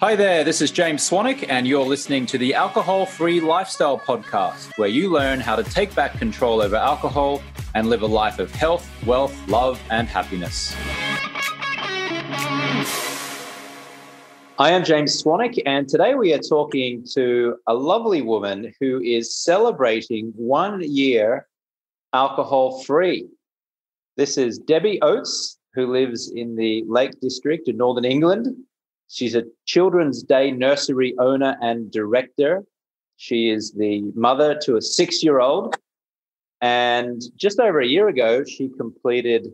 Hi there, this is James Swanwick, and you're listening to the Alcohol Free Lifestyle Podcast, where you learn how to take back control over alcohol and live a life of health, wealth, love, and happiness. I am James Swanwick, and today we are talking to a lovely woman who is celebrating one year alcohol free. This is Debby Oates, who lives in the Lake District in Northern England. She's a Children's Day nursery owner and director. She is the mother to a six year old. And just over a year ago, she completed,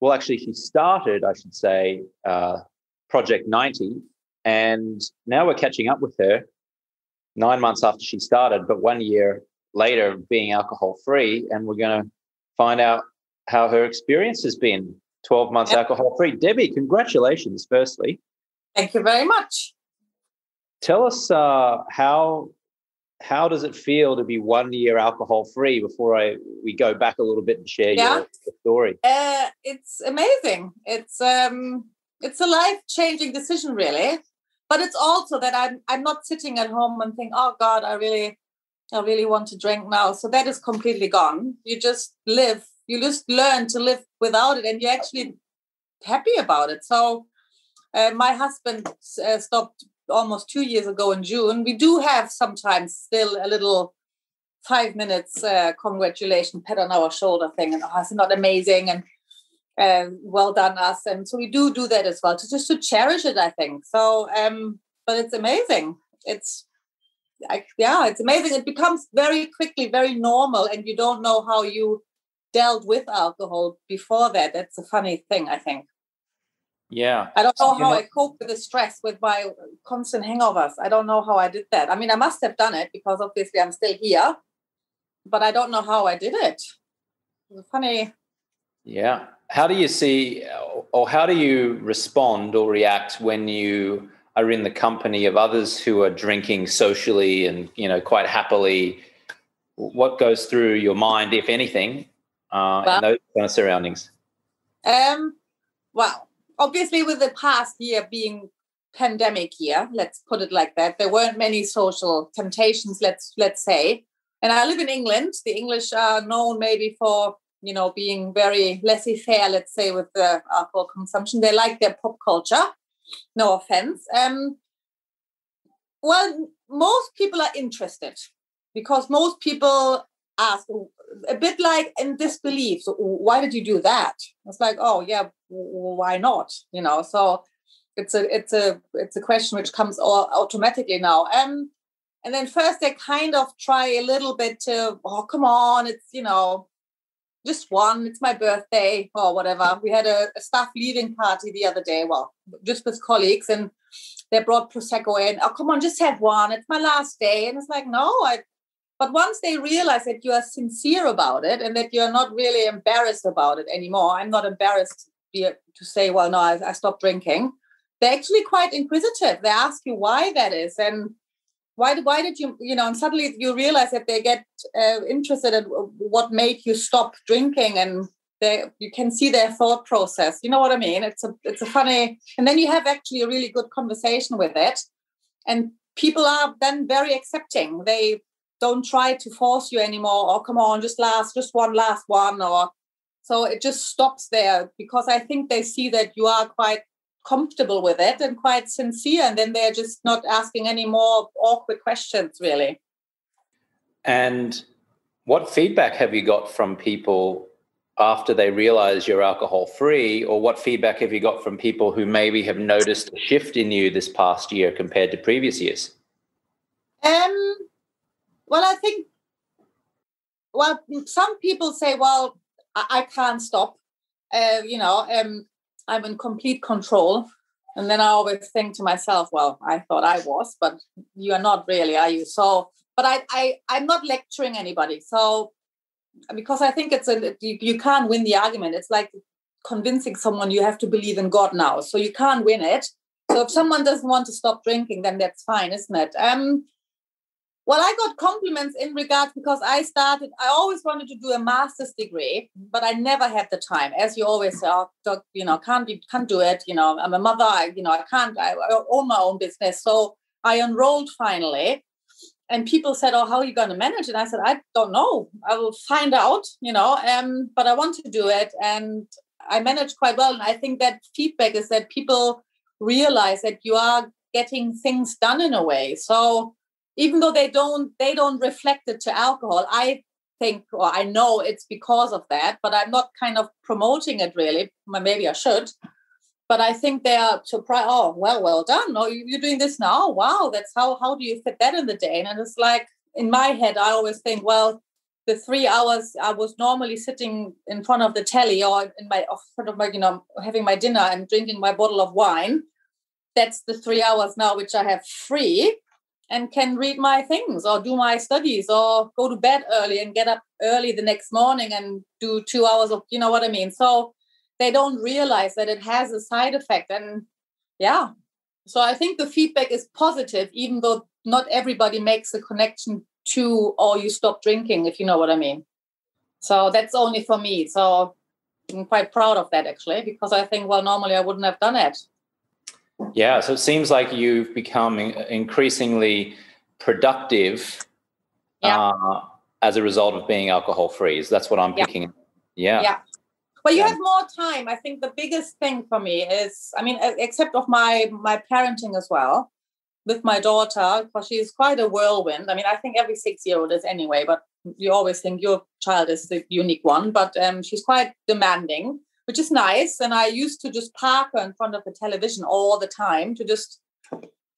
well, actually, she started, I should say, uh, Project 90. And now we're catching up with her nine months after she started, but one year later being alcohol free. And we're going to find out how her experience has been 12 months alcohol free. Debby, congratulations, firstly. Thank you very much. Tell us uh, how how does it feel to be one year alcohol free before I we go back a little bit and share yeah. your, your, story? Uh, it's amazing. It's um, it's a life changing decision, really. But it's also that I'm I'm not sitting at home and think, oh God, I really I really want to drink now. So that is completely gone. You just live. You just learn to live without it, and you're actually happy about it. So uh, my husband uh, stopped almost two years ago in June. We do have sometimes still a little five minutes uh, congratulation pat on our shoulder thing, and oh, it's not amazing and uh, well done us. And so we do do that as well, to just to cherish it. I think so. Um, but it's amazing. It's like yeah, it's amazing. It becomes very quickly very normal, and you don't know how you dealt with alcohol before that. That's a funny thing, I think. Yeah. I don't know how I cope with the stress with my constant hangovers. I don't know how I did that. I mean, I must have done it because obviously I'm still here, but I don't know how I did it. It's funny. Yeah. How do you see, or how do you respond or react when you are in the company of others who are drinking socially and, you know, quite happily? What goes through your mind, if anything, uh, well, in those kind of surroundings? Um, well, obviously with the past year being pandemic year let's put it like that there weren't many social temptations let's let's say. And i live in england. The english are known maybe for you know being very laissez-faire let's say with the alcohol consumption. They like their pop culture. No offense. Um well most people are interested because most people ask a bit like in disbelief. So why did you do that? It's like oh yeah why not? You know so it's a it's a it's a question which comes automatically now. Um and then first they kind of try a little bit to oh come on it's you know just one it's my birthday or whatever. We had a, a staff leaving party the other day well just with colleagues and they brought prosecco in. Oh come on just have one it's my last day. And it's like no i but once they realize that you are sincere about it and that you're not really embarrassed about it anymore, I'm not embarrassed to say, well, no, I, I stopped drinking. They're actually quite inquisitive. They ask you why that is and why why did you you know and suddenly you realize that they get uh, interested in what made you stop drinking and they you can see their thought process you know what i mean it's a it's a funny and then you have actually a really good conversation with it and people are then very accepting they don't try to force you anymore or come on just last just one last one or so it just stops there because i think they see that you are quite comfortable with it and quite sincere and then they're just not asking any more awkward questions really. And what feedback have you got from people after they realize you're alcohol free or what feedback have you got from people who maybe have noticed a shift in you this past year compared to previous years? Um well, I think, well, some people say, well, I, I can't stop. Uh, you know, um, I'm in complete control. And then I always think to myself, well, I thought I was, but you are not really, are you? So, but I, I, I'm not lecturing anybody. So, because I think it's a, you, you can't win the argument. It's like convincing someone you have to believe in God now. So you can't win it. So if someone doesn't want to stop drinking, then that's fine, isn't it? Um, Well, I got compliments in regards because I started, I always wanted to do a master's degree, but I never had the time. As you always say, oh, doc, you know, can't be, can't do it. You know, I'm a mother, I, you know, I can't, I, I own my own business. So I enrolled finally. And people said, Oh, how are you going to manage it? And I said, I don't know. I will find out, you know, um, but I want to do it. And I managed quite well. And I think that feedback is that people realize that you are getting things done in a way. So even though they don't they don't reflect it to alcohol i think or i know it's because of that but i'm not kind of promoting it really. Maybe i should but i think they are surprised oh well well done. Oh you're doing this now? Wow that's how how do you fit that in the day? And it's like in my head i always think well the three hours i was normally sitting in front of the telly or in my front of my you know having my dinner and drinking my bottle of wine that's the three hours now which i have free and can read my things or do my studies or go to bed early and get up early the next morning and do two hours of you know what i mean? So they don't realize that it has a side effect and yeah. So i think the feedback is positive even though not everybody makes a connection to or you stop drinking if you know what i mean. So that's only for me. So i'm quite proud of that actually because i think well normally i wouldn't have done it yeah, so it seems like you've become increasingly productive yeah. uh, as a result of being alcohol free. That's what I'm picking. Yeah. Yeah. yeah. Well, you yeah. have more time. I think the biggest thing for me is, I mean, except of my my parenting as well with my daughter, because she's quite a whirlwind. I mean, I think every six year old is anyway, but you always think your child is the unique one. But um, she's quite demanding which is nice. And I used to just park her in front of the television all the time to just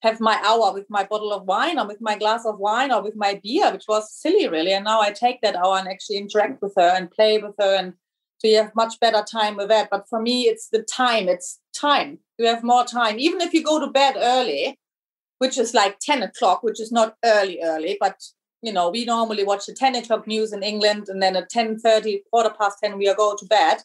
have my hour with my bottle of wine or with my glass of wine or with my beer, which was silly, really. And now I take that hour and actually interact with her and play with her. And so you have much better time with that. But for me, it's the time. It's time. You have more time. Even if you go to bed early, which is like 10 o'clock, which is not early, early, but you know, we normally watch the 10 o'clock news in England and then at 10 30, quarter past 10, we going to bed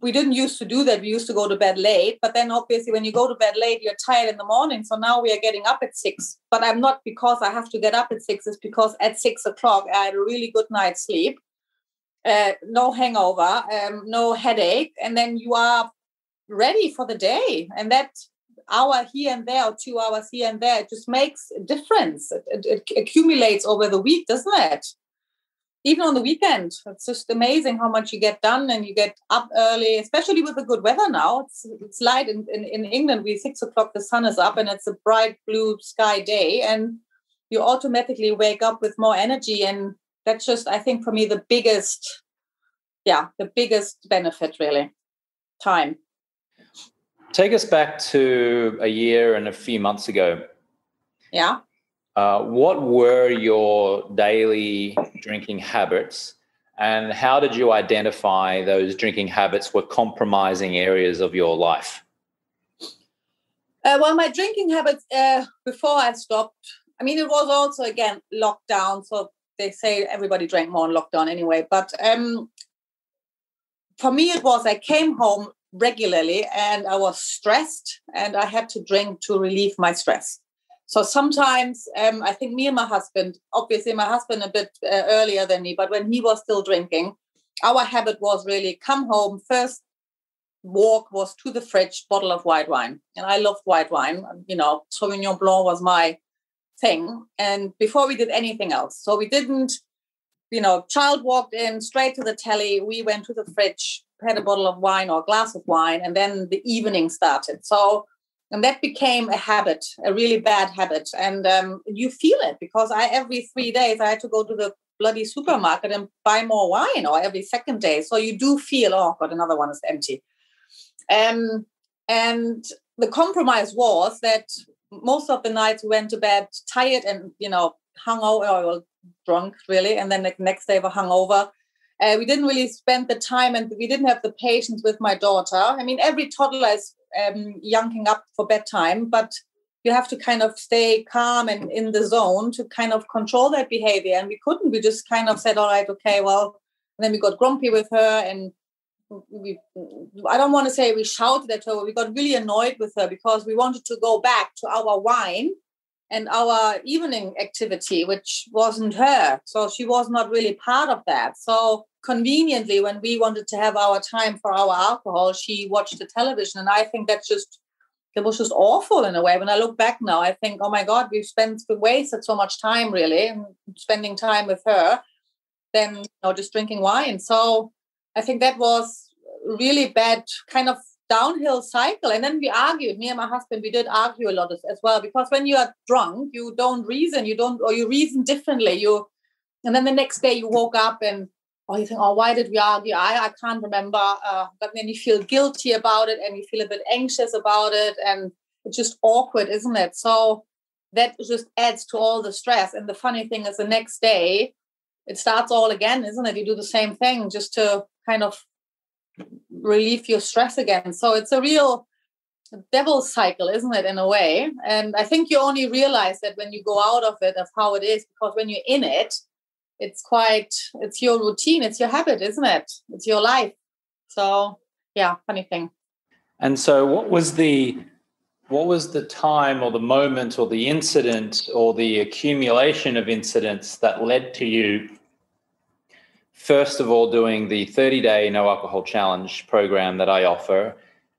we didn't used to do that. We used to go to bed late, but then obviously when you go to bed late, you're tired in the morning. So now we are getting up at six. But I'm not because I have to get up at six. It's because at six o'clock I had a really good night's sleep, uh, no hangover, um, no headache, and then you are ready for the day. And that hour here and there, or two hours here and there, it just makes a difference. It, it, it accumulates over the week, doesn't it? Even on the weekend. It's just amazing how much you get done and you get up early, especially with the good weather now. It's it's light in, in, in England. We six o'clock the sun is up and it's a bright blue sky day and you automatically wake up with more energy and that's just I think for me the biggest yeah, the biggest benefit really. Time. Take us back to a year and a few months ago. Yeah. Uh, what were your daily drinking habits and how did you identify those drinking habits were compromising areas of your life? Uh, well, my drinking habits uh, before I stopped, I mean, it was also again lockdown. So they say everybody drank more in lockdown anyway. But um, for me, it was I came home regularly and I was stressed and I had to drink to relieve my stress. So sometimes um, I think me and my husband, obviously my husband a bit uh, earlier than me, but when he was still drinking, our habit was really come home first walk was to the fridge bottle of white wine. And i loved white wine you know sauvignon blanc was my thing. And before we did anything else so we didn't you know child walked in straight to the telly we went to the fridge had a bottle of wine or a glass of wine and then the evening started. So and that became a habit a really bad habit. And um, you feel it because i every three days i had to go to the bloody supermarket and buy more wine or every second day. So you do feel oh god another one is empty. Um, and the compromise was that most of the nights we went to bed tired and you know hungover or drunk really. And then the next day we hung over uh, we didn't really spend the time and we didn't have the patience with my daughter. I mean, every toddler is um, yanking up for bedtime, but you have to kind of stay calm and in the zone to kind of control that behavior. And we couldn't. We just kind of said, all right, okay, well, then we got grumpy with her and we I don't want to say we shouted at her, we got really annoyed with her because we wanted to go back to our wine and our evening activity, which wasn't her. So she was not really part of that. So conveniently, when we wanted to have our time for our alcohol, she watched the television. And I think that's just, it was just awful in a way. When I look back now, I think, oh my God, we've spent, we wasted so much time really spending time with her than, you know, just drinking wine. So I think that was really bad kind of downhill cycle. And then we argued, me and my husband, we did argue a lot as well, because when you are drunk, you don't reason, you don't, or you reason differently. You, and then the next day you woke up and, oh, you think, oh, why did we argue? I, I can't remember. Uh, but then you feel guilty about it and you feel a bit anxious about it. And it's just awkward, isn't it? So that just adds to all the stress. And the funny thing is, the next day, it starts all again, isn't it? You do the same thing just to kind of relieve your stress again. So it's a real devil cycle, isn't it, in a way? And I think you only realize that when you go out of it, of how it is, because when you're in it, it's quite, it's your routine, it's your habit, isn't it? It's your life. So, yeah, funny thing. And so, what was the what was the time or the moment or the incident or the accumulation of incidents that led to you first of all doing the 30 day no alcohol challenge program that I offer,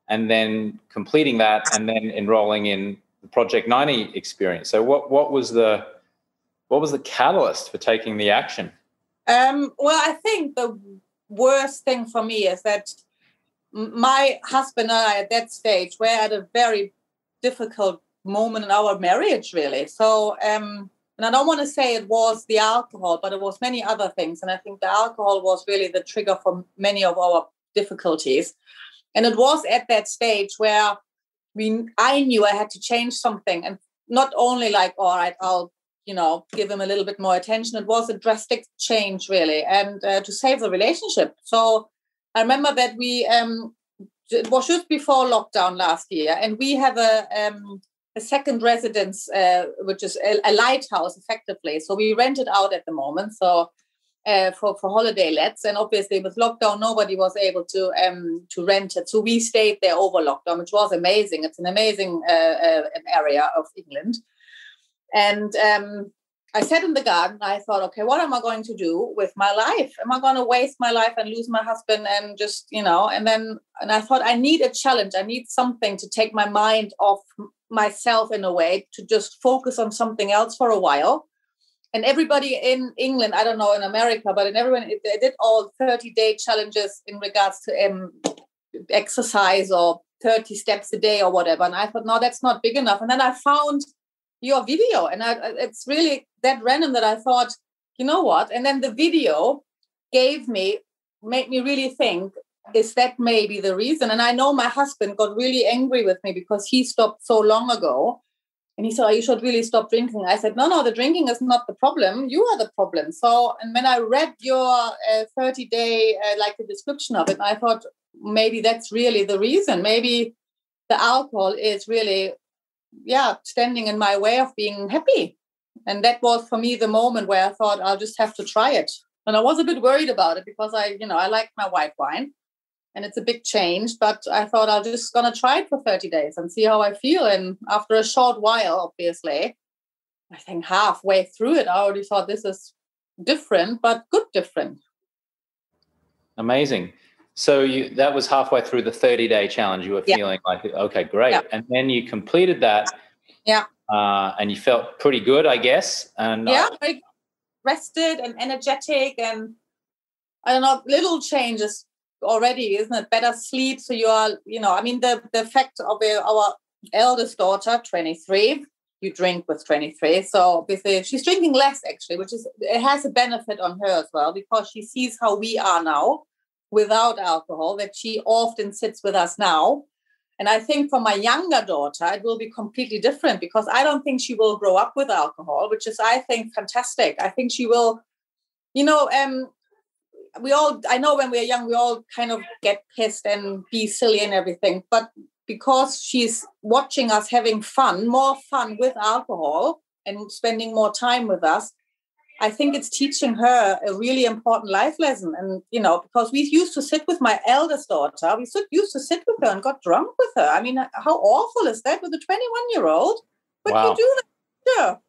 and then completing that, and then enrolling in the Project 90 experience. So, what what was the what was the catalyst for taking the action? Um, well, I think the worst thing for me is that my husband and I at that stage were at a very difficult moment in our marriage, really. So. Um, and I don't want to say it was the alcohol, but it was many other things. And I think the alcohol was really the trigger for many of our difficulties. And it was at that stage where we I knew I had to change something. And not only like, all right, I'll, you know, give him a little bit more attention. It was a drastic change, really, and uh, to save the relationship. So I remember that we um it was just before lockdown last year, and we have a um a second residence, uh, which is a, a, lighthouse, effectively. So we rent it out at the moment. So uh, for for holiday lets, and obviously with lockdown, nobody was able to um, to rent it. So we stayed there over lockdown, which was amazing. It's an amazing uh, uh area of England, and um, I sat in the garden. I thought, okay, what am I going to do with my life? Am I going to waste my life and lose my husband and just, you know? And then, and I thought, I need a challenge. I need something to take my mind off myself in a way to just focus on something else for a while. And everybody in England, I don't know in America, but in everyone, they did all 30 day challenges in regards to um, exercise or 30 steps a day or whatever. And I thought, no, that's not big enough. And then I found your video, and I, it's really that random that I thought, you know what? And then the video gave me, made me really think is that maybe the reason? And I know my husband got really angry with me because he stopped so long ago. And he said, oh, You should really stop drinking. I said, No, no, the drinking is not the problem. You are the problem. So, and when I read your 30 uh, day, uh, like the description of it, I thought maybe that's really the reason. Maybe the alcohol is really, yeah, standing in my way of being happy. And that was for me the moment where I thought I'll just have to try it. And I was a bit worried about it because I, you know, I like my white wine and it's a big change but i thought i'll just gonna try it for 30 days and see how i feel and after a short while obviously i think halfway through it i already thought this is different but good different amazing so you that was halfway through the 30 day challenge you were yeah. feeling like okay great yeah. and then you completed that yeah uh, and you felt pretty good i guess and yeah uh, rested and energetic and i don't know little changes already, isn't it? Better sleep. So you are, you know, I mean, the, the fact of our eldest daughter, 23, you drink with 23. So obviously she's drinking less actually, which is, it has a benefit on her as well because she sees how we are now without alcohol, that she often sits with us now. And I think for my younger daughter, it will be completely different because I don't think she will grow up with alcohol, which is, I think, fantastic. I think she will, you know, um, we all i know when we're young we all kind of get pissed and be silly and everything but because she's watching us having fun more fun with alcohol and spending more time with us i think it's teaching her a really important life lesson and you know because we used to sit with my eldest daughter we used to sit with her and got drunk with her i mean how awful is that with a 21 year old but wow. you do that sure.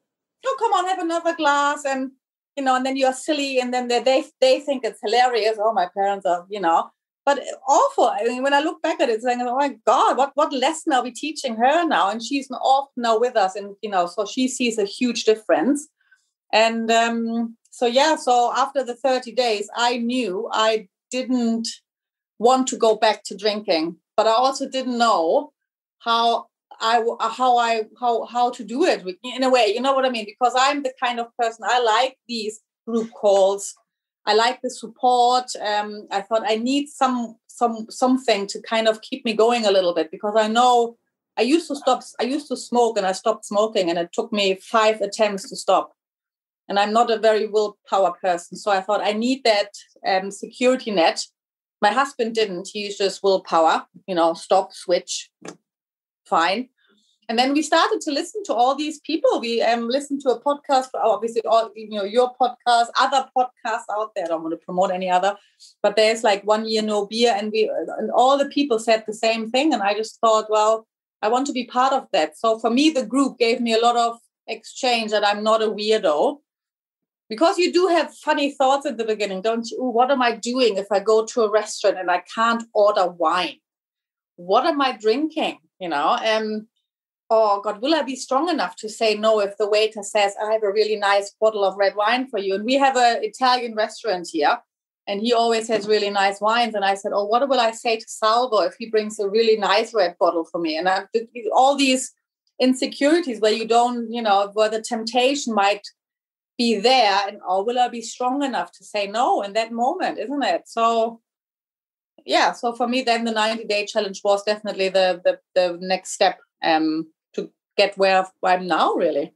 Oh, come on, have another glass. And, you know, and then you're silly. And then they, they, they think it's hilarious. Oh, my parents are, you know, but awful. I mean, when I look back at it, saying, oh my God, what, what lesson are we teaching her now? And she's off now with us. And, you know, so she sees a huge difference. And um, so, yeah, so after the 30 days, I knew I didn't want to go back to drinking, but I also didn't know how I how I how how to do it in a way. You know what I mean? Because I'm the kind of person I like these group calls. I like the support. Um, I thought I need some some something to kind of keep me going a little bit because I know I used to stop. I used to smoke and I stopped smoking, and it took me five attempts to stop. And I'm not a very willpower person, so I thought I need that um, security net. My husband didn't. He just willpower. You know, stop, switch, fine. And then we started to listen to all these people. We um, listened to a podcast, obviously, all you know, your podcast, other podcasts out there. I don't want to promote any other, but there's like one year no beer, and we and all the people said the same thing. And I just thought, well, I want to be part of that. So for me, the group gave me a lot of exchange that I'm not a weirdo. Because you do have funny thoughts at the beginning, don't you? Ooh, what am I doing if I go to a restaurant and I can't order wine? What am I drinking? you know um oh god will i be strong enough to say no if the waiter says i have a really nice bottle of red wine for you and we have an italian restaurant here and he always has really nice wines and i said oh what will i say to salvo if he brings a really nice red bottle for me and I, all these insecurities where you don't you know where the temptation might be there and oh will i be strong enough to say no in that moment isn't it so yeah, so for me, then the 90 day challenge was definitely the, the, the next step um, to get where I'm now, really.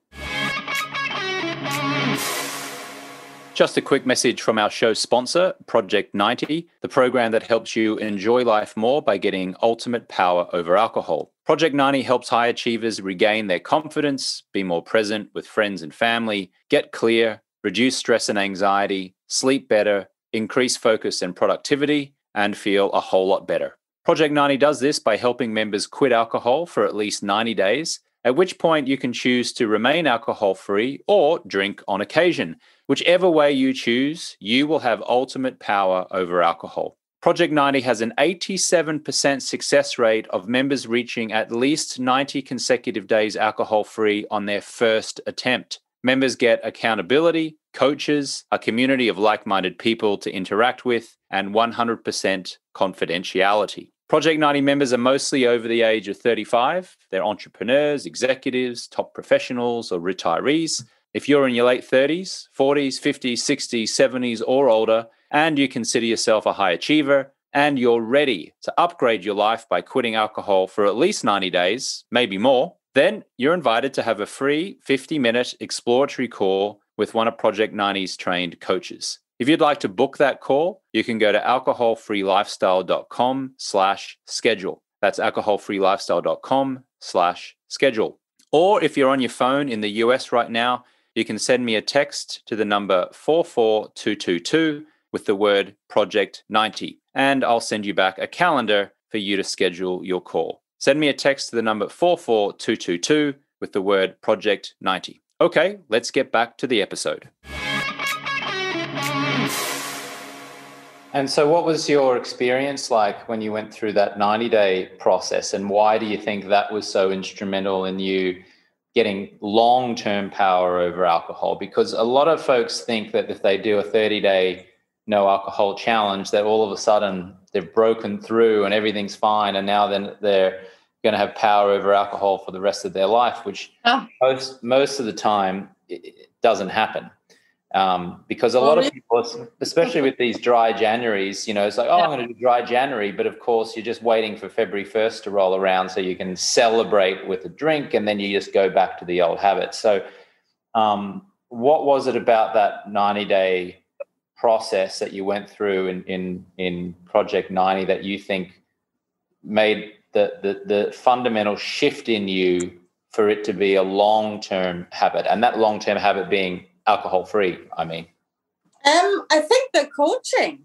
Just a quick message from our show sponsor, Project 90, the program that helps you enjoy life more by getting ultimate power over alcohol. Project 90 helps high achievers regain their confidence, be more present with friends and family, get clear, reduce stress and anxiety, sleep better, increase focus and productivity, and feel a whole lot better. Project 90 does this by helping members quit alcohol for at least 90 days, at which point you can choose to remain alcohol free or drink on occasion. Whichever way you choose, you will have ultimate power over alcohol. Project 90 has an 87% success rate of members reaching at least 90 consecutive days alcohol free on their first attempt. Members get accountability, coaches, a community of like minded people to interact with, and 100% confidentiality. Project 90 members are mostly over the age of 35. They're entrepreneurs, executives, top professionals, or retirees. If you're in your late 30s, 40s, 50s, 60s, 70s, or older, and you consider yourself a high achiever, and you're ready to upgrade your life by quitting alcohol for at least 90 days, maybe more, then you're invited to have a free 50 minute exploratory call with one of Project 90's trained coaches. If you'd like to book that call, you can go to alcoholfreelifestyle.com slash schedule. That's alcoholfreelifestyle.com slash schedule. Or if you're on your phone in the US right now, you can send me a text to the number 44222 with the word Project 90, and I'll send you back a calendar for you to schedule your call. Send me a text to the number 44222 with the word Project 90. Okay, let's get back to the episode. And so, what was your experience like when you went through that 90 day process? And why do you think that was so instrumental in you getting long term power over alcohol? Because a lot of folks think that if they do a 30 day no alcohol challenge, that all of a sudden they've broken through and everything's fine. And now then they're going to have power over alcohol for the rest of their life, which oh. most most of the time it doesn't happen. Um, because a lot of people, especially with these dry Januaries, you know, it's like, oh. I'm going to do dry January, but of course, you're just waiting for February 1st to roll around so you can celebrate with a drink, and then you just go back to the old habits. So, um, what was it about that 90 day process that you went through in in in Project 90 that you think made the, the, the fundamental shift in you for it to be a long term habit, and that long term habit being alcohol free? I mean, um, I think the coaching.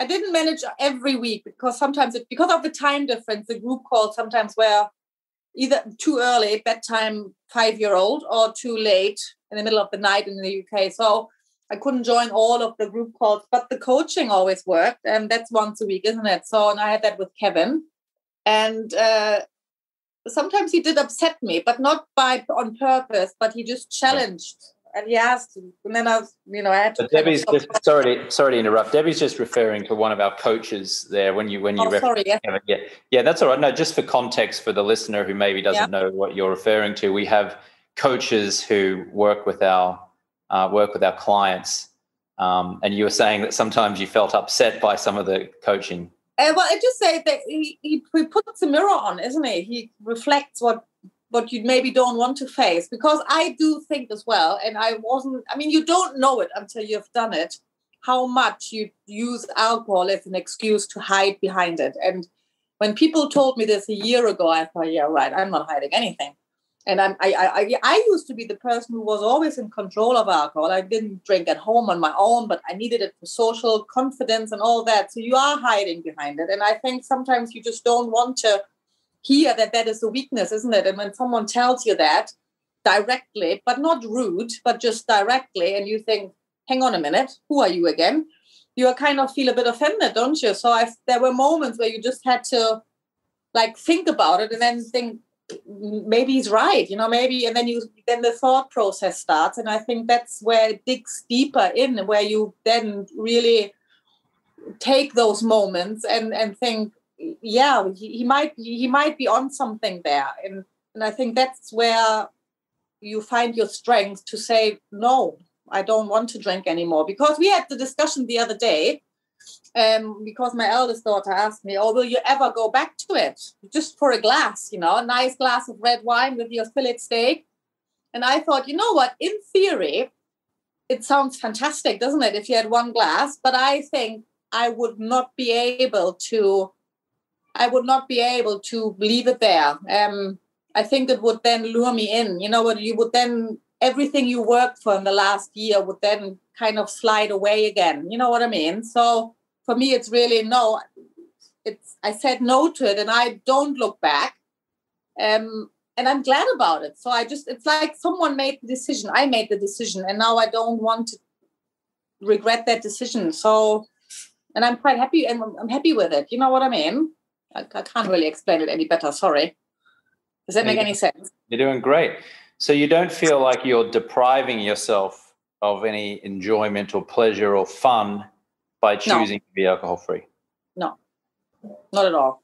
I didn't manage every week because sometimes it because of the time difference, the group calls sometimes were either too early, bedtime five year old, or too late in the middle of the night in the UK. So I couldn't join all of the group calls, but the coaching always worked. And that's once a week, isn't it? So, and I had that with Kevin. And uh, sometimes he did upset me, but not by on purpose, but he just challenged and he asked, and then I was, you know, I had to. But Debby's just sorry to sorry to interrupt. Debby's just referring to one of our coaches there when you when you oh, sorry, yeah. yeah yeah that's all right. No, just for context for the listener who maybe doesn't yeah. know what you're referring to, we have coaches who work with our uh, work with our clients, um, and you were saying that sometimes you felt upset by some of the coaching. Uh, well, I just say that he, he, he puts a mirror on, isn't he? He reflects what what you maybe don't want to face because i do think as well and i wasn't i mean you don't know it until you've done it how much you use alcohol as an excuse to hide behind it and when people told me this a year ago i thought yeah right i'm not hiding anything and I'm, I, I, I used to be the person who was always in control of alcohol. I didn't drink at home on my own, but I needed it for social confidence and all that. So you are hiding behind it. And I think sometimes you just don't want to hear that that is a weakness, isn't it? And when someone tells you that directly, but not rude, but just directly, and you think, hang on a minute, who are you again? You kind of feel a bit offended, don't you? So I, there were moments where you just had to like think about it and then think, maybe he's right you know maybe and then you then the thought process starts and i think that's where it digs deeper in where you then really take those moments and and think yeah, he, he might he might be on something there, and and I think that's where you find your strength to say no. I don't want to drink anymore because we had the discussion the other day. Um, because my eldest daughter asked me, "Oh, will you ever go back to it? Just for a glass, you know, a nice glass of red wine with your fillet steak?" And I thought, you know what? In theory, it sounds fantastic, doesn't it? If you had one glass, but I think I would not be able to I would not be able to leave it there. Um, I think it would then lure me in. You know what? You would then everything you worked for in the last year would then kind of slide away again. You know what I mean? So for me, it's really no. It's I said no to it, and I don't look back. Um, and I'm glad about it. So I just it's like someone made the decision. I made the decision, and now I don't want to regret that decision. So, and I'm quite happy, and I'm happy with it. You know what I mean? I, I can't really explain it any better. Sorry. Does that make any sense? You're doing great. So you don't feel like you're depriving yourself of any enjoyment or pleasure or fun by choosing no. to be alcohol free? No, not at all.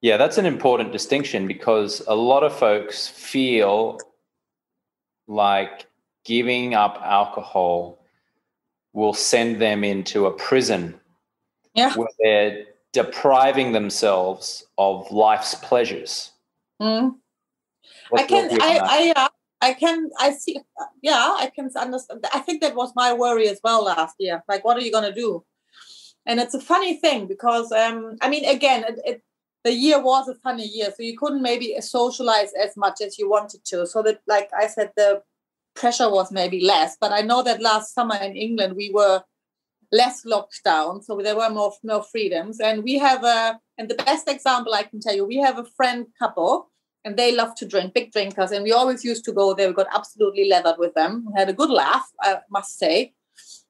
Yeah, that's an important distinction because a lot of folks feel like giving up alcohol will send them into a prison yeah. where they're depriving themselves of life's pleasures. Mm. I can, I, I, uh, I can, I see, yeah, I can understand. I think that was my worry as well last year. Like, what are you going to do? And it's a funny thing because, um, I mean, again, it, it, the year was a funny year, so you couldn't maybe socialize as much as you wanted to. So that, like I said, the pressure was maybe less. But I know that last summer in England, we were less lockdown, so there were more more freedoms. And we have a and the best example I can tell you, we have a friend couple, and they love to drink, big drinkers, and we always used to go there. We got absolutely leathered with them, we had a good laugh, I must say.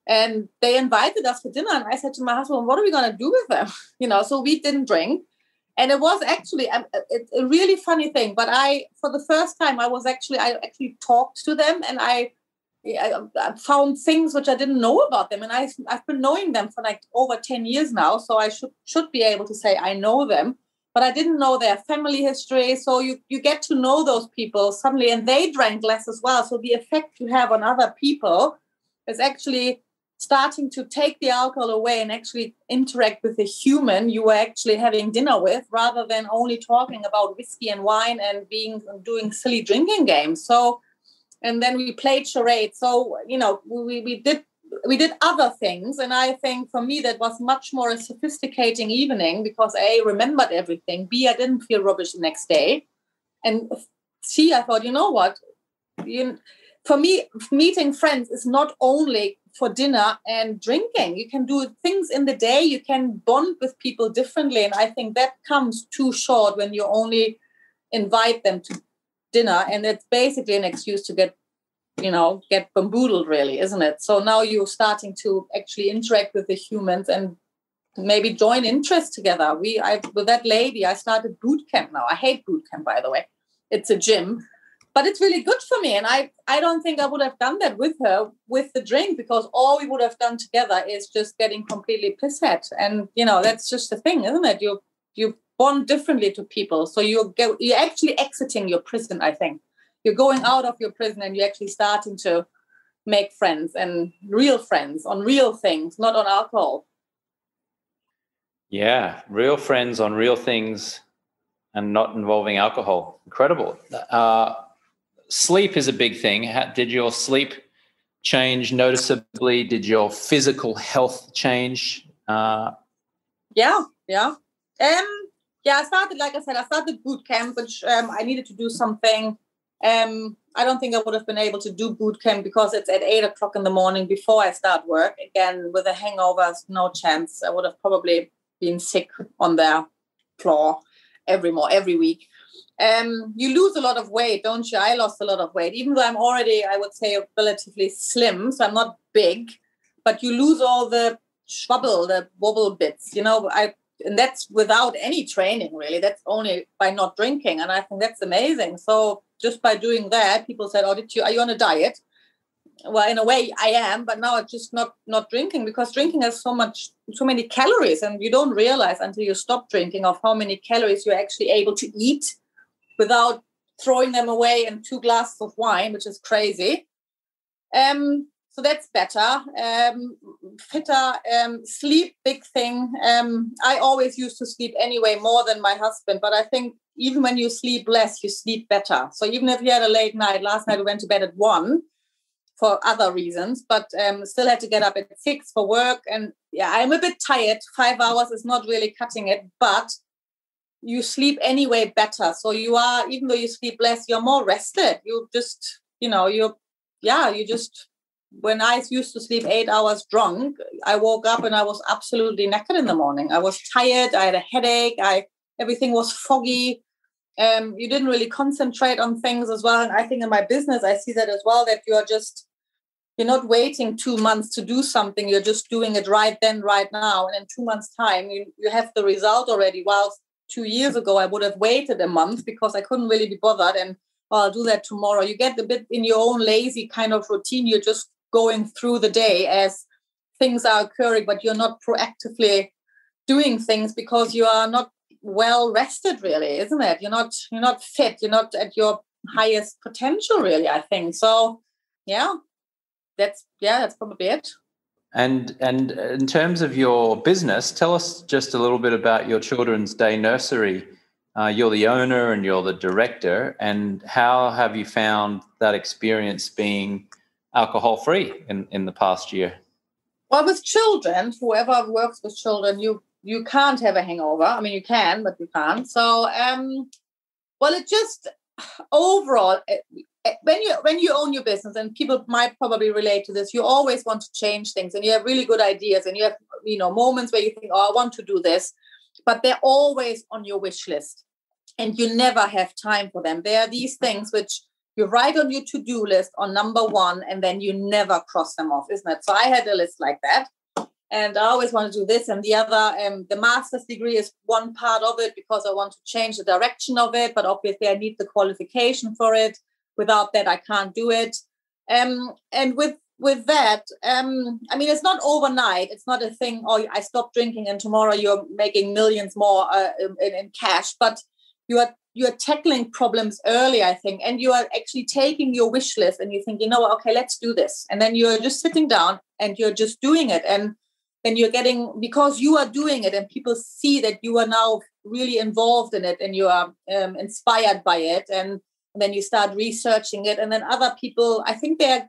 And they invited us for dinner, and I said to my husband, "What are we going to do with them?" You know, so we didn't drink. And it was actually um, a, a, a really funny thing. But I, for the first time, I was actually I actually talked to them, and I I, I, found things which I didn't know about them, and I've I've been knowing them for like over ten years now. So I should should be able to say I know them, but I didn't know their family history. So you you get to know those people suddenly, and they drank less as well. So the effect you have on other people is actually starting to take the alcohol away and actually interact with the human you were actually having dinner with, rather than only talking about whiskey and wine and being doing silly drinking games. So and then we played charades. So you know, we we did we did other things, and I think for me that was much more a sophisticating evening because a remembered everything. B I didn't feel rubbish the next day, and C I thought, you know what, you, for me meeting friends is not only for dinner and drinking. You can do things in the day. You can bond with people differently, and I think that comes too short when you only invite them to dinner and it's basically an excuse to get you know get bamboozled really isn't it? So now you're starting to actually interact with the humans and maybe join interests together. We i with that lady i started boot camp now. I hate boot camp by the way. It's a gym but it's really good for me and i i don't think i would have done that with her with the drink because all we would have done together is just getting completely pissed and you know that's just the thing isn't it? You you bond differently to people so you go you're actually exiting your prison i think you're going out of your prison and you're actually starting to make friends and real friends on real things not on alcohol yeah real friends on real things and not involving alcohol incredible uh, sleep is a big thing. How, did your sleep change noticeably? Did your physical health change? Uh, yeah, yeah. Um, yeah, I started, like I said, I started boot camp, which um, I needed to do something. Um, I don't think I would have been able to do boot camp because it's at eight o'clock in the morning before I start work. Again, with a hangover, no chance. I would have probably been sick on the floor every more every week um, you lose a lot of weight, don't you? I lost a lot of weight, even though I'm already, I would say, relatively slim, so I'm not big, but you lose all the schwabble, the wobble bits, you know. I and that's without any training, really. That's only by not drinking, and I think that's amazing. So just by doing that, people said, "Oh, did you? Are you on a diet?" Well, in a way, I am, but now it's just not not drinking because drinking has so much, so many calories, and you don't realize until you stop drinking of how many calories you're actually able to eat without throwing them away in two glasses of wine, which is crazy. Um, so that's better. Um, fitter, um, sleep, big thing. Um, I always used to sleep anyway more than my husband, but I think even when you sleep less, you sleep better. So even if you had a late night, last night we went to bed at one for other reasons, but um, still had to get up at six for work. And yeah, I'm a bit tired. Five hours is not really cutting it, but you sleep anyway better. So you are, even though you sleep less, you're more rested. You just, you know, you're, yeah, you just, when I used to sleep eight hours drunk, I woke up and I was absolutely naked in the morning. I was tired. I had a headache. I, everything was foggy. Um, you didn't really concentrate on things as well. And I think in my business, I see that as well, that you are just, you're not waiting two months to do something. You're just doing it right then, right now. And in two months' time, you, you have the result already. Whilst two years ago, I would have waited a month because I couldn't really be bothered. And oh, I'll do that tomorrow. You get a bit in your own lazy kind of routine. You're just going through the day as things are occurring, but you're not proactively doing things because you are not well rested, really, isn't it? You're not you're not fit. You're not at your highest potential, really. I think so. Yeah, that's yeah, that's probably it. And and in terms of your business, tell us just a little bit about your Children's Day Nursery. Uh, you're the owner and you're the director. And how have you found that experience being alcohol free in, in the past year? Well, with children, whoever works with children, you you can't have a hangover. I mean, you can, but you can't. So, um, well, it just overall, Eh, when you when you own your business and people might probably relate to this you always want to change things and you have really good ideas and you have you know moments where you think oh i want to do this but they're always on your wish list and you never have time for them there are these things which you write on your to-do list on number one and then you never cross them off isn't it? So i had a list like that and I always want to do this and the other. Um, the master's degree is one part of it because I want to change the direction of it, but obviously I need the qualification for it. Without that i can't do it. Um, and with with that um, i mean it's not overnight. It's not a thing oh i stop drinking and tomorrow you're making millions more uh, in, in cash but you are you are tackling problems early i think and you are actually taking your wish list and you think you know okay let's do this. And then you're just sitting down and you're just doing it. And then you're getting because you are doing it and people see that you are now really involved in it and you are um, inspired by it and and then you start researching it. And then other people i think they're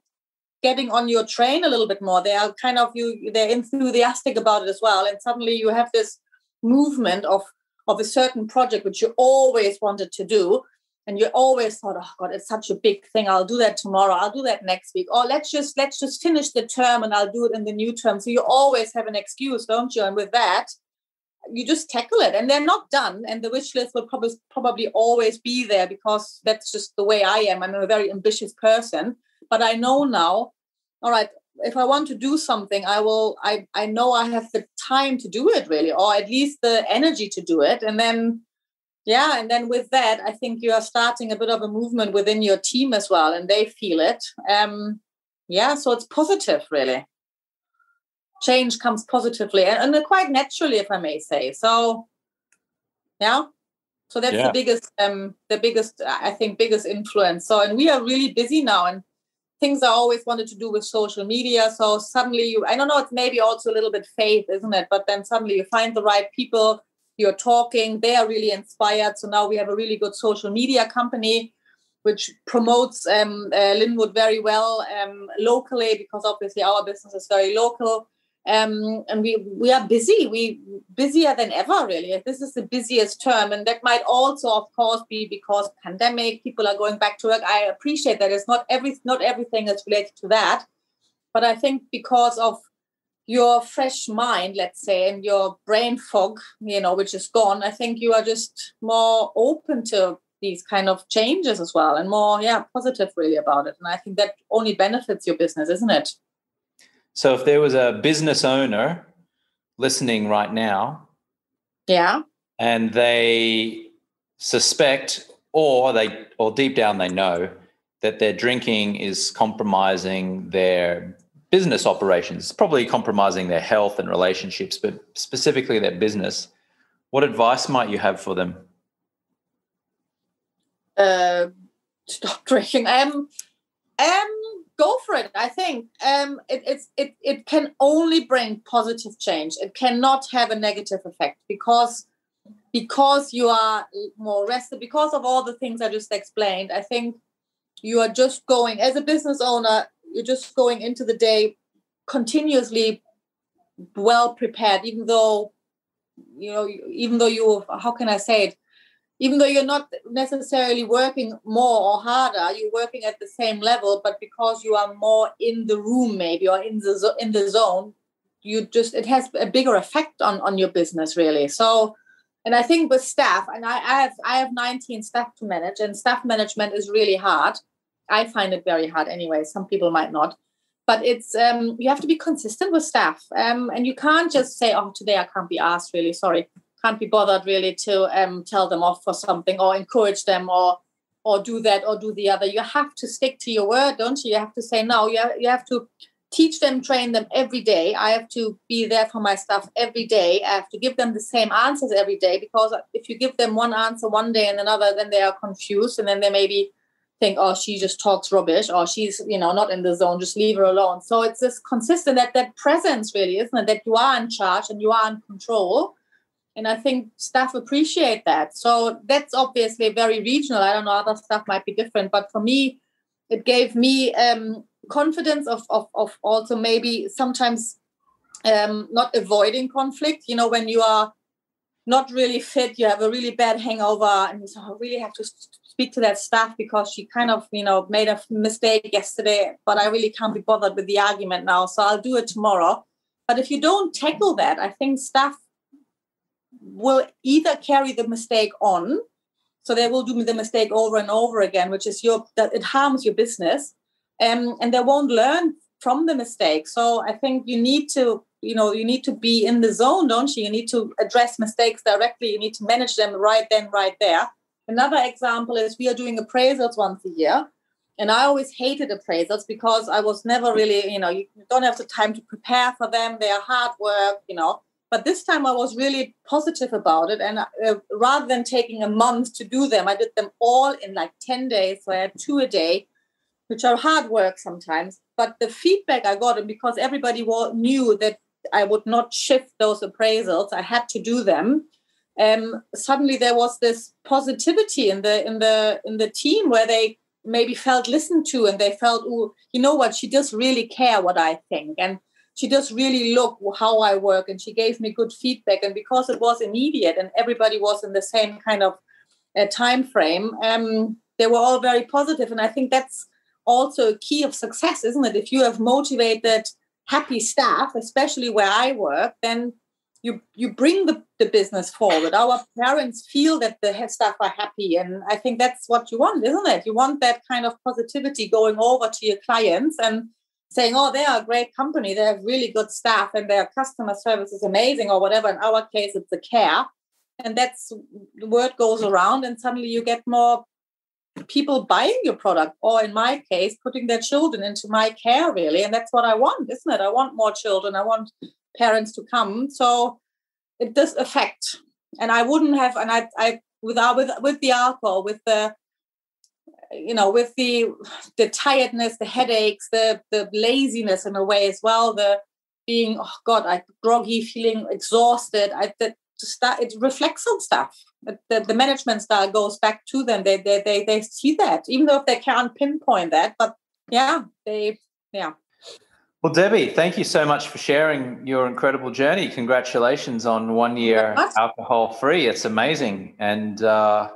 getting on your train a little bit more. They are kind of you they're enthusiastic about it as well. And suddenly you have this movement of of a certain project which you always wanted to do and you always thought oh god it's such a big thing. I'll do that tomorrow. I'll do that next week. Or let's just let's just finish the term and i'll do it in the new term. So you always have an excuse don't you? And with that you just tackle it. And they're not done and the wish list will probably probably always be there because that's just the way i am. I'm a very ambitious person. But i know now all right if i want to do something i will i i know i have the time to do it really or at least the energy to do it and then yeah and then with that i think you are starting a bit of a movement within your team as well and they feel it um yeah so it's positive really change comes positively and, and quite naturally, if I may say. So, yeah. So that's yeah. the biggest, um, the biggest, I think, biggest influence. So, and we are really busy now, and things I always wanted to do with social media. So suddenly, you, I don't know, it's maybe also a little bit faith, isn't it? But then suddenly you find the right people. You're talking; they are really inspired. So now we have a really good social media company which promotes um, uh, Linwood very well um, locally because obviously our business is very local um, and we we are busy. We busier than ever really. This is the busiest term and that might also of course be because pandemic. People are going back to work. I appreciate that it's not every not everything is related to that. But i think because of your fresh mind let's say and your brain fog you know which is gone i think you are just more open to these kind of changes as well and more yeah positive really about it. And i think that only benefits your business isn't it so if there was a business owner listening right now, yeah, and they suspect or they or deep down they know that their drinking is compromising their business operations, probably compromising their health and relationships, but specifically their business. What advice might you have for them? Uh, stop drinking. Um, um, go for it. I think um, it, it's it it can only bring positive change. It cannot have a negative effect because because you are more rested because of all the things I just explained. I think you are just going as a business owner. You're just going into the day continuously well prepared, even though you know even though you how can I say it even though you're not necessarily working more or harder you're working at the same level but because you are more in the room maybe or in the in the zone you just it has a bigger effect on on your business really. So and i think with staff and i, I have i have 19 staff to manage and staff management is really hard. I find it very hard anyway. Some people might not. But it's um you have to be consistent with staff. Um and you can't just say oh today i can't be asked really. Sorry can't be bothered really to um, tell them off for something or encourage them or or do that or do the other. You have to stick to your word, don't you? You have to say no. You have, you have to teach them, train them every day. I have to be there for my staff every day. I have to give them the same answers every day because if you give them one answer one day and another, then they are confused and then they maybe think, oh, she just talks rubbish or she's, you know, not in the zone, just leave her alone. So it's this consistent that that presence really, isn't it? That you are in charge and you are in control and I think staff appreciate that. So that's obviously very regional. I don't know, other stuff might be different, but for me, it gave me um, confidence of, of, of also maybe sometimes um, not avoiding conflict. You know, when you are not really fit, you have a really bad hangover, and you say, I really have to speak to that staff because she kind of, you know, made a mistake yesterday, but I really can't be bothered with the argument now. So I'll do it tomorrow. But if you don't tackle that, I think staff will either carry the mistake on so they will do the mistake over and over again which is your that it harms your business um, and they won't learn from the mistake. So i think you need to you know you need to be in the zone don't you? You need to address mistakes directly. You need to manage them right then right there. Another example is we are doing appraisals once a year and i always hated appraisals because i was never really you know you don't have the time to prepare for them. They are hard work you know but this time I was really positive about it. And uh, rather than taking a month to do them, I did them all in like 10 days. So I had two a day, which are hard work sometimes. But the feedback I got, and because everybody knew that I would not shift those appraisals, I had to do them. Um, suddenly there was this positivity in the in the in the team where they maybe felt listened to and they felt, oh, you know what, she does really care what I think. And she just really looked how I work and she gave me good feedback. And because it was immediate and everybody was in the same kind of uh, time frame, um, they were all very positive. And I think that's also a key of success, isn't it? If you have motivated, happy staff, especially where I work, then you you bring the, the business forward. Our parents feel that the staff are happy, and I think that's what you want, isn't it? You want that kind of positivity going over to your clients and saying, "Oh, they are a great company. They have really good staff, and their customer service is amazing," or whatever. In our case, it's the care, and that's the word goes around, and suddenly you get more people buying your product, or in my case, putting their children into my care, really, and that's what I want, isn't it? I want more children. I want parents to come. So it does affect. And I wouldn't have, and I, I without with with the alcohol, with the you know, with the the tiredness, the headaches, the the laziness in a way as well, the being oh god, I groggy, feeling exhausted. I that start it reflects on stuff. The, the management style goes back to them. They, they they they see that, even though they can't pinpoint that, but yeah, they yeah. Well, Debby, thank you so much for sharing your incredible journey. Congratulations on one year alcohol free. It's amazing. And uh,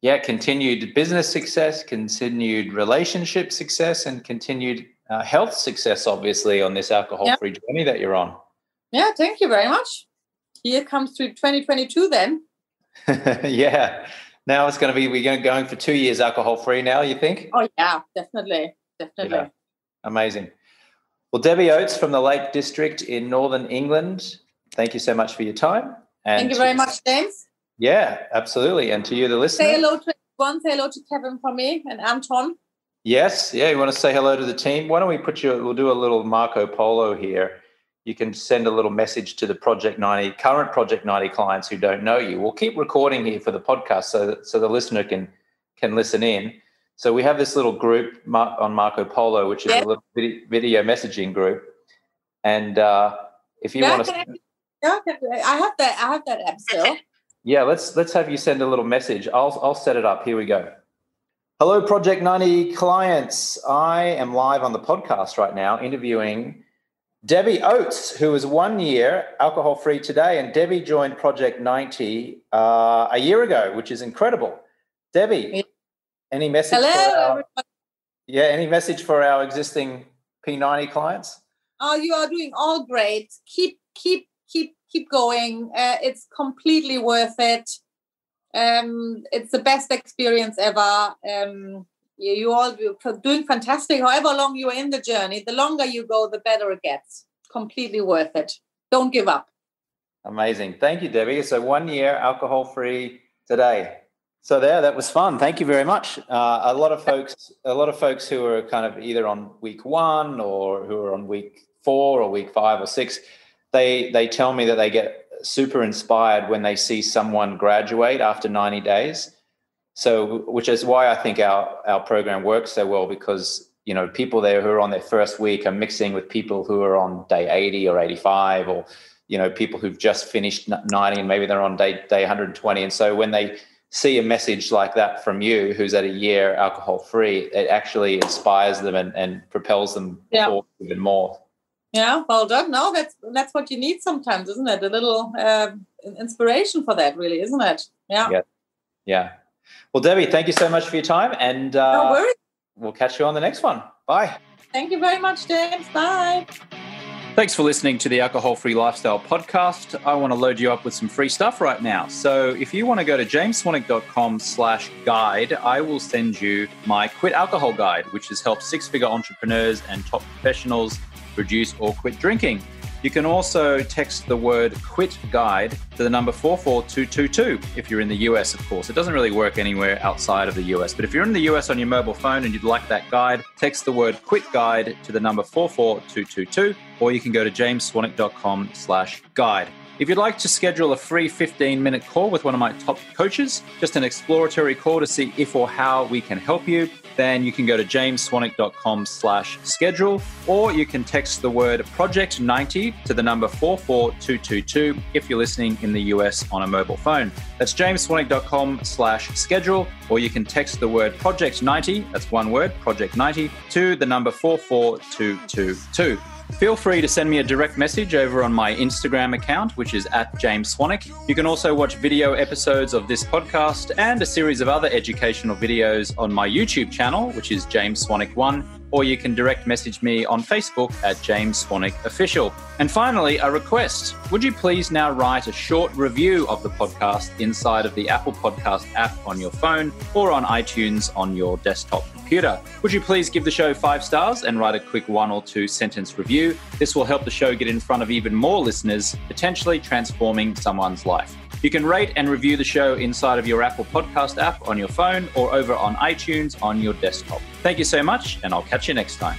yeah, continued business success, continued relationship success, and continued uh, health success, obviously, on this alcohol free yep. journey that you're on. Yeah, thank you very much. Here comes to 2022 then. yeah. Now it's going to be, we're going for two years alcohol free now, you think? Oh, yeah, definitely. Definitely. Yeah. Amazing. Well, Debby Oates from the Lake District in Northern England, thank you so much for your time. And thank you very much, James. Yeah, absolutely. And to you, the listener. Say hello to one. Say hello to Kevin from me and Anton. Yes, yeah. You want to say hello to the team? Why don't we put you? We'll do a little Marco Polo here. You can send a little message to the Project 90 current Project 90 clients who don't know you. We'll keep recording here for the podcast so that, so the listener can can listen in. So we have this little group on Marco Polo, which is a little video messaging group. And uh, if you yeah, want to, yeah, I have that. I have that app still. Yeah, let's let's have you send a little message. I'll I'll set it up. Here we go. Hello, Project 90 clients. I am live on the podcast right now interviewing Debby Oates, who is one year alcohol free today. And Debby joined Project 90 uh, a year ago, which is incredible. Debby, any message? Hello. Our, yeah, any message for our existing P90 clients? Oh, you are doing all great. Keep, keep, keep, keep going. Uh, it's completely worth it. Um, it's the best experience ever. Um, you, you all doing fantastic. However long you are in the journey, the longer you go, the better it gets. Completely worth it. Don't give up. Amazing. Thank you, Debby. So one year alcohol free today. So there, that was fun. Thank you very much. Uh, a lot of folks, a lot of folks who are kind of either on week one or who are on week four or week five or six, they they tell me that they get super inspired when they see someone graduate after 90 days. So, which is why I think our our program works so well because you know people there who are on their first week are mixing with people who are on day 80 or 85 or you know people who've just finished 90 and maybe they're on day day 120 and so when they see a message like that from you who's at a year alcohol free it actually inspires them and, and propels them yeah. even more yeah well done no that's that's what you need sometimes isn't it? A little uh, inspiration for that really isn't it? Yeah. Yeah. Yeah. Well debby thank you so much for your time and uh, no worries. we'll catch you on the next one. Bye. Thank you very much james. Bye. Thanks for listening to the Alcohol Free Lifestyle podcast. I want to load you up with some free stuff right now. So if you want to go to jamesswanwick.com slash guide, I will send you my Quit Alcohol Guide, which has helped six-figure entrepreneurs and top professionals reduce or quit drinking. You can also text the word quit guide to the number 44222 if you're in the US, of course. It doesn't really work anywhere outside of the US. But if you're in the US on your mobile phone and you'd like that guide, text the word quit guide to the number 44222 or you can go to jamesswanwick.com slash guide. If you'd like to schedule a free 15 minute call with one of my top coaches, just an exploratory call to see if or how we can help you, then you can go to jamesswanwick.com slash schedule, or you can text the word project 90 to the number 44222 if you're listening in the US on a mobile phone. That's jamesswanwick.com slash schedule, or you can text the word project 90, that's one word, project 90, to the number 44222. Feel free to send me a direct message over on my Instagram account, which is at James Swanwick. You can also watch video episodes of this podcast and a series of other educational videos on my YouTube channel, which is James Swanwick1 or you can direct message me on Facebook at James Swanwick Official. And finally, a request. Would you please now write a short review of the podcast inside of the Apple Podcast app on your phone or on iTunes on your desktop computer. Would you please give the show five stars and write a quick one or two sentence review? This will help the show get in front of even more listeners, potentially transforming someone's life. You can rate and review the show inside of your Apple Podcast app on your phone or over on iTunes on your desktop. Thank you so much, and I'll catch you next time.